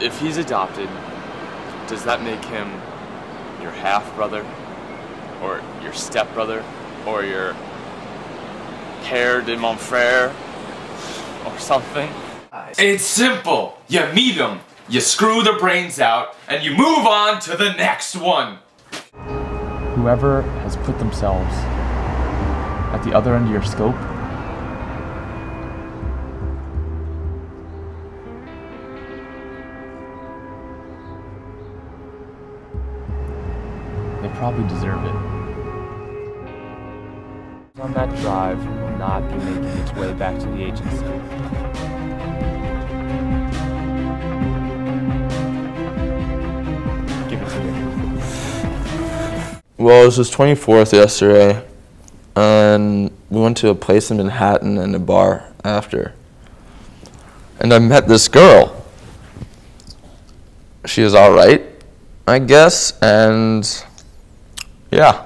If he's adopted, does that make him your half brother, or your step brother, or your père de mon frère, or something? It's simple. You meet him, you screw their brains out, and you move on to the next one. Whoever has put themselves at the other end of your scope they probably deserve it. On that drive will not be making its way back to the agency. Give it to me. Well, it was his 24th yesterday, and we went to a place in Manhattan and a bar after. And I met this girl. She was all right, I guess, and yeah.